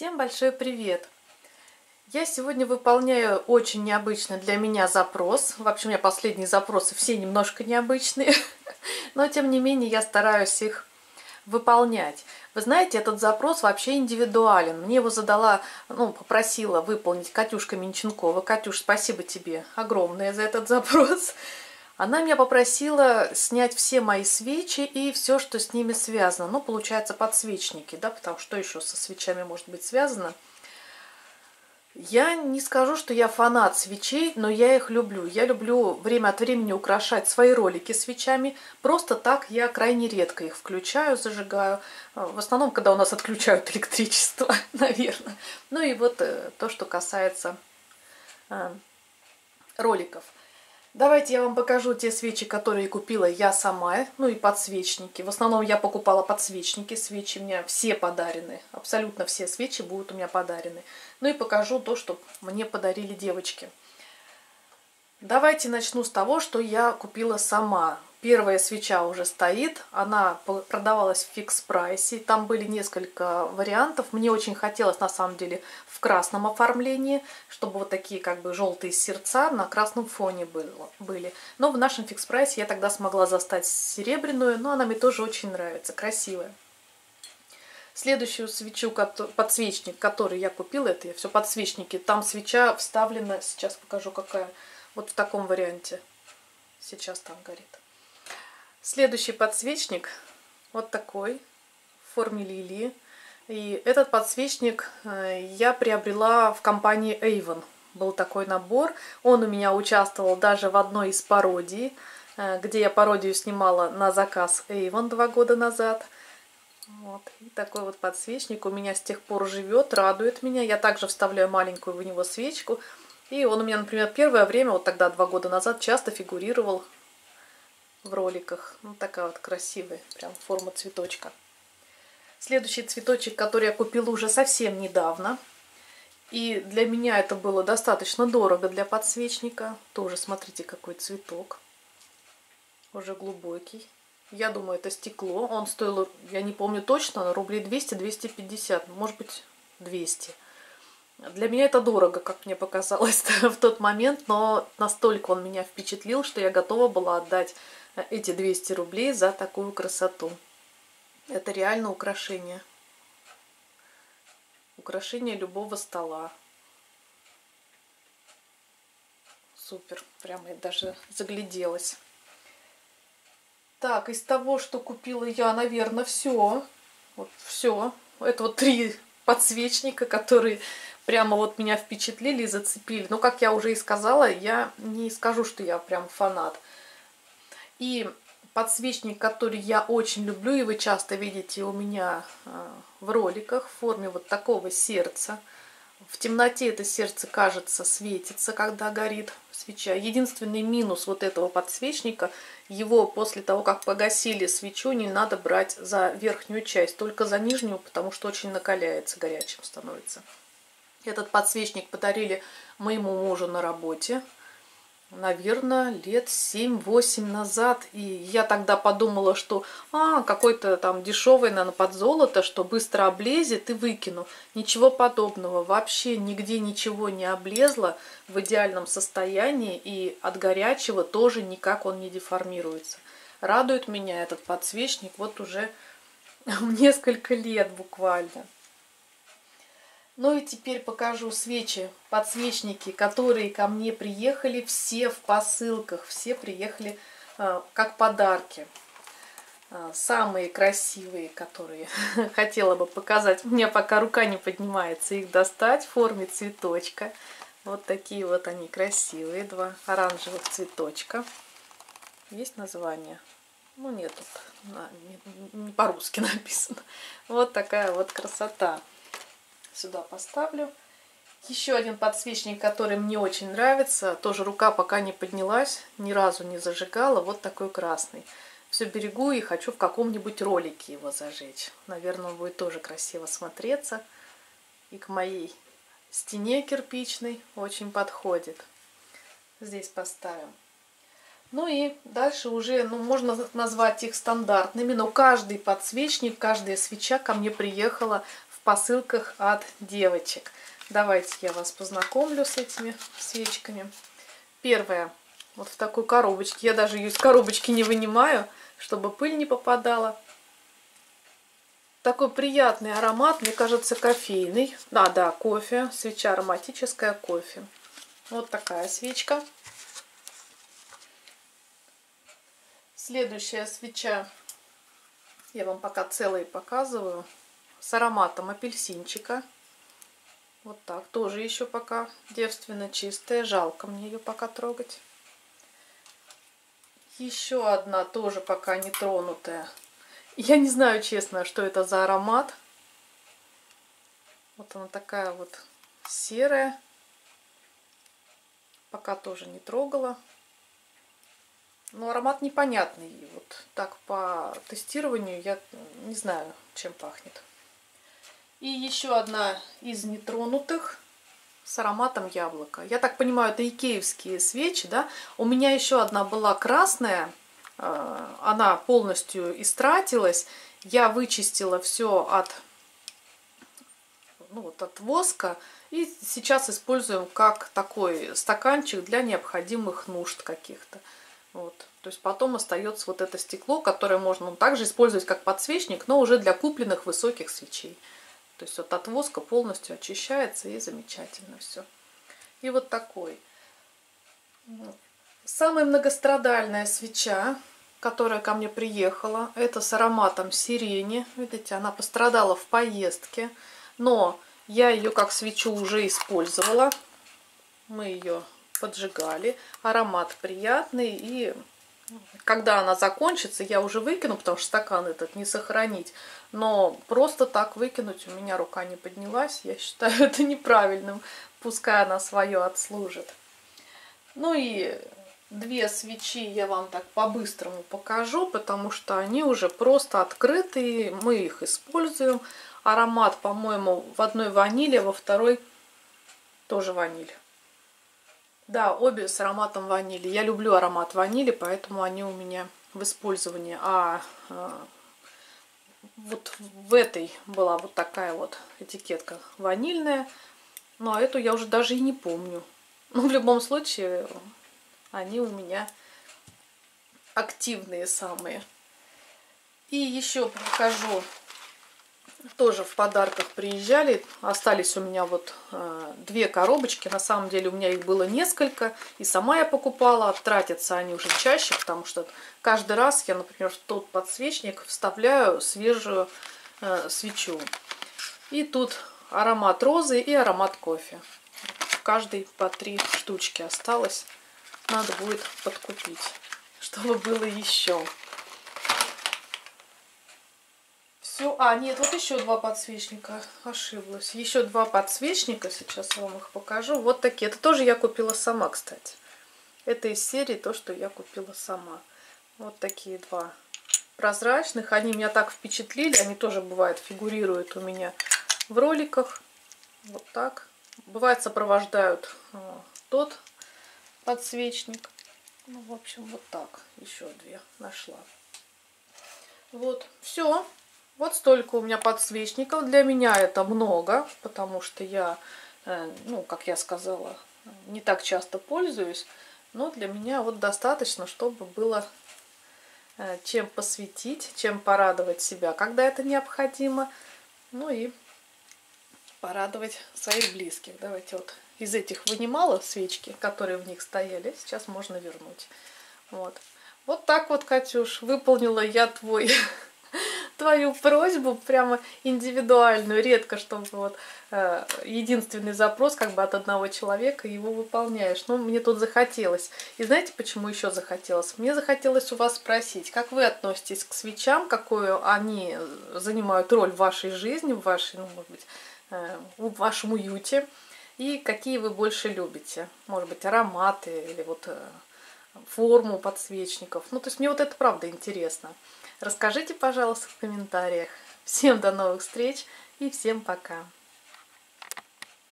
Всем большой привет! Я сегодня выполняю очень необычный для меня запрос. Вообще у меня последние запросы все немножко необычные, но тем не менее я стараюсь их выполнять. Вы знаете, этот запрос вообще индивидуален. Мне его задала, ну, попросила выполнить Катюшка Минченкова. Катюш, спасибо тебе огромное за этот запрос. Она меня попросила снять все мои свечи и все, что с ними связано. Ну, получается, подсвечники, да, потому что еще со свечами может быть связано. Я не скажу, что я фанат свечей, но я их люблю. Я люблю время от времени украшать свои ролики свечами. Просто так я крайне редко их включаю, зажигаю. В основном, когда у нас отключают электричество, наверное. Ну и вот э, то, что касается э, роликов. Давайте я вам покажу те свечи, которые купила я сама, ну и подсвечники. В основном я покупала подсвечники, свечи у меня все подарены, абсолютно все свечи будут у меня подарены. Ну и покажу то, что мне подарили девочки. Давайте начну с того, что я купила сама. Первая свеча уже стоит, она продавалась в фикс прайсе, там были несколько вариантов. Мне очень хотелось на самом деле в красном оформлении, чтобы вот такие как бы желтые сердца на красном фоне были. Но в нашем фикс прайсе я тогда смогла застать серебряную, но она мне тоже очень нравится, красивая. Следующую свечу, подсвечник, который я купила, это я все подсвечники. Там свеча вставлена, сейчас покажу какая, вот в таком варианте. Сейчас там горит. Следующий подсвечник вот такой в форме лилии. И этот подсвечник э, я приобрела в компании Avon. Был такой набор. Он у меня участвовал даже в одной из пародий, э, где я пародию снимала на заказ Avon два года назад. Вот. И такой вот подсвечник у меня с тех пор живет, радует меня. Я также вставляю маленькую в него свечку. И он у меня, например, первое время, вот тогда два года назад, часто фигурировал в роликах. Ну, такая вот красивая, прям форма цветочка. Следующий цветочек, который я купила уже совсем недавно. И для меня это было достаточно дорого для подсвечника. Тоже смотрите, какой цветок. Уже глубокий. Я думаю, это стекло. Он стоил, я не помню точно, рублей 200-250, может быть 200. Для меня это дорого, как мне показалось в тот момент, но настолько он меня впечатлил, что я готова была отдать эти 200 рублей за такую красоту. Это реально украшение. Украшение любого стола. Супер. Прямо я даже загляделась. Так, из того, что купила я, наверное, все. Вот все. Это вот три подсвечника, которые прямо вот меня впечатлили и зацепили. Но, как я уже и сказала, я не скажу, что я прям фанат. И подсвечник, который я очень люблю, и вы часто видите у меня а, в роликах в форме вот такого сердца. В темноте это сердце, кажется, светится, когда горит свеча. Единственный минус вот этого подсвечника, его после того, как погасили свечу, не надо брать за верхнюю часть, только за нижнюю, потому что очень накаляется, горячим становится. Этот подсвечник подарили моему мужу на работе наверное, лет 7-8 назад. И я тогда подумала, что а, какой-то там дешевый, наверное, под золото, что быстро облезет и выкину. Ничего подобного. Вообще нигде ничего не облезло в идеальном состоянии. И от горячего тоже никак он не деформируется. Радует меня этот подсвечник вот уже несколько лет буквально. Ну и теперь покажу свечи, подсвечники, которые ко мне приехали все в посылках. Все приехали э, как подарки. Э, самые красивые, которые хотела бы показать. У меня пока рука не поднимается их достать в форме цветочка. Вот такие вот они красивые. Два оранжевых цветочка. Есть название? Ну нет, тут не, по-русски написано. Вот такая вот красота сюда поставлю. Еще один подсвечник, который мне очень нравится. Тоже рука пока не поднялась, ни разу не зажигала. Вот такой красный. Все берегу и хочу в каком-нибудь ролике его зажечь. Наверное, он будет тоже красиво смотреться. И к моей стене кирпичной очень подходит. Здесь поставим. Ну и дальше уже, ну, можно назвать их стандартными, но каждый подсвечник, каждая свеча ко мне приехала посылках от девочек. Давайте я вас познакомлю с этими свечками. Первая вот в такой коробочке. Я даже ее из коробочки не вынимаю, чтобы пыль не попадала. Такой приятный аромат, мне кажется, кофейный. Да, да, кофе, свеча ароматическая, кофе. Вот такая свечка. Следующая свеча, я вам пока целые показываю, с ароматом апельсинчика. Вот так, тоже еще пока девственно чистая, жалко мне ее пока трогать. Еще одна тоже пока не тронутая. Я не знаю, честно, что это за аромат. Вот она такая вот серая. Пока тоже не трогала. Но аромат непонятный. Вот так по тестированию я не знаю, чем пахнет. И еще одна из нетронутых с ароматом яблока. Я так понимаю, это икеевские свечи, да? У меня еще одна была красная, э, она полностью истратилась. Я вычистила все от, ну, вот от воска. И сейчас используем как такой стаканчик для необходимых нужд каких-то. Вот. То есть потом остается вот это стекло, которое можно также использовать как подсвечник, но уже для купленных высоких свечей. То есть вот от воска полностью очищается и замечательно все. И вот такой. Самая многострадальная свеча, которая ко мне приехала, это с ароматом сирени. Видите, она пострадала в поездке, но я ее как свечу уже использовала. Мы ее поджигали. Аромат приятный и когда она закончится, я уже выкину, потому что стакан этот не сохранить. Но просто так выкинуть у меня рука не поднялась. Я считаю это неправильным. Пускай она свое отслужит. Ну и две свечи я вам так по-быстрому покажу, потому что они уже просто открытые. Мы их используем. Аромат, по-моему, в одной ванили, а во второй тоже ваниль. Да, обе с ароматом ванили. Я люблю аромат ванили, поэтому они у меня в использовании. А, а вот в этой была вот такая вот этикетка ванильная. Ну, а эту я уже даже и не помню. Но в любом случае, они у меня активные самые. И еще покажу тоже в подарках приезжали. Остались у меня вот э, две коробочки. На самом деле у меня их было несколько. И сама я покупала. Тратятся они уже чаще, потому что каждый раз я, например, в тот подсвечник вставляю свежую э, свечу. И тут аромат розы и аромат кофе. Каждый по три штучки осталось. Надо будет подкупить, чтобы было еще. Все, а, нет, вот еще два подсвечника. Ошиблась. Еще два подсвечника, сейчас вам их покажу. Вот такие. Это тоже я купила сама, кстати. Это из серии то, что я купила сама. Вот такие два прозрачных. Они меня так впечатлили. Они тоже, бывает, фигурируют у меня в роликах. Вот так. Бывает, сопровождают э, тот подсвечник. Ну, в общем, вот так. Еще две нашла. Вот, все. Вот столько у меня подсвечников. Для меня это много, потому что я, э, ну, как я сказала, не так часто пользуюсь. Но для меня вот достаточно, чтобы было э, чем посвятить, чем порадовать себя, когда это необходимо. Ну и порадовать своих близких. Давайте вот из этих вынимала свечки, которые в них стояли. Сейчас можно вернуть. Вот. Вот так вот, Катюш, выполнила я твой твою просьбу, прямо индивидуальную, редко, чтобы вот э, единственный запрос как бы от одного человека, его выполняешь. Но мне тут захотелось. И знаете, почему еще захотелось? Мне захотелось у вас спросить, как вы относитесь к свечам, какую они занимают роль в вашей жизни, в вашей, ну, может быть, э, в вашем уюте, и какие вы больше любите. Может быть, ароматы или вот э, форму подсвечников. Ну, то есть мне вот это правда интересно. Расскажите, пожалуйста, в комментариях. Всем до новых встреч и всем пока!